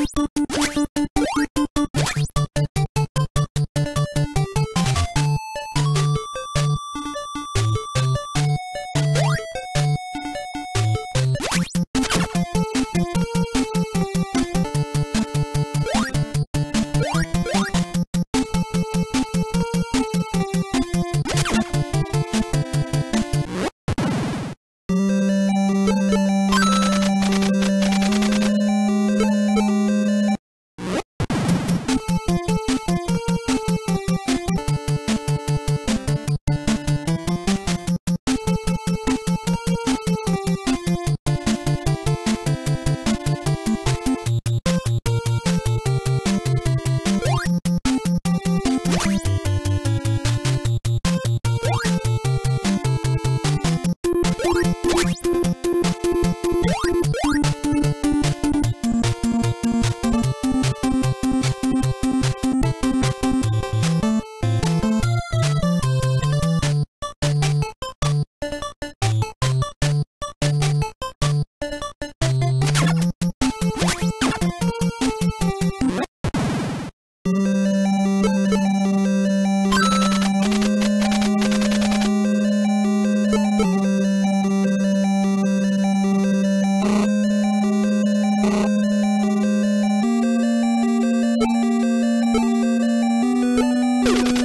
Thank you. you